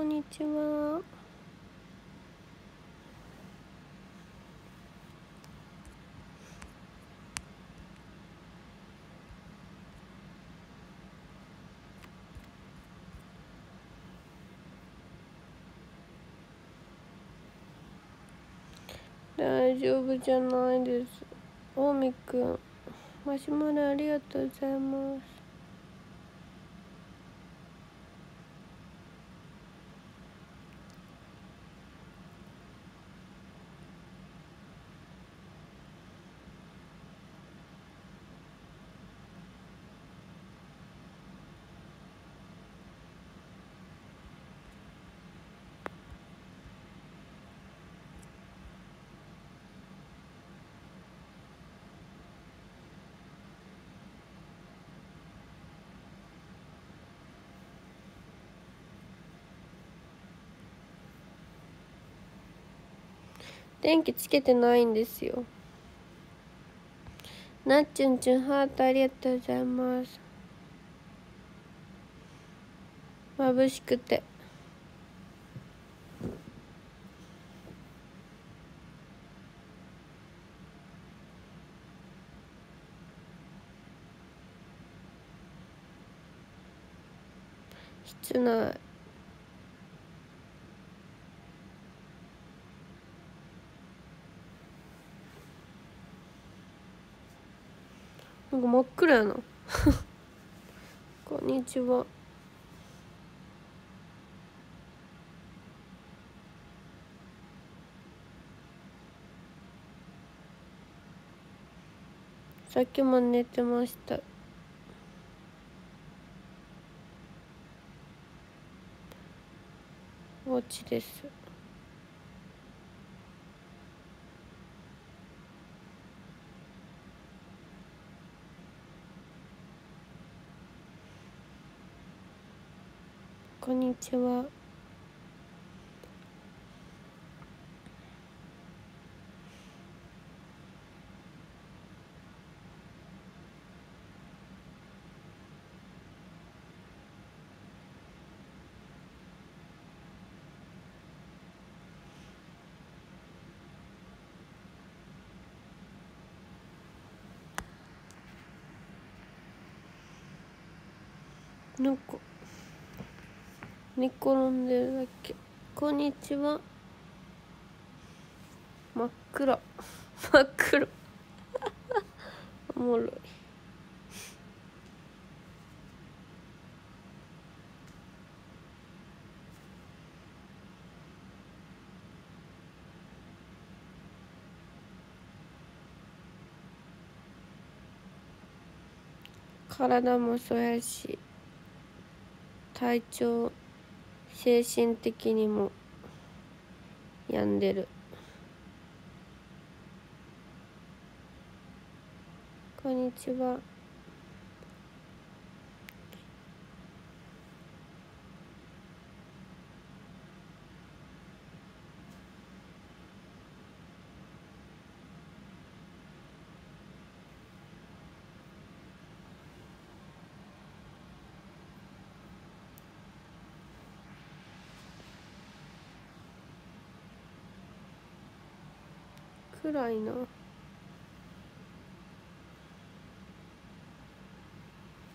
こんにちは。大丈夫じゃないです。大見くんマシュマロありがとうございます。電気つけてないんですよ。なっちゅんちゅんハートありがとうございます。眩しくて。室内。なんか真っ暗やな。こんにちは。さっきも寝てました。お家です。こんにちは。なんか寝転んでるだけ。こんにちは。真っ暗真っ黒。おもろい。体もそうやし体調精神的にも病んでる。こんにちは。暗いな。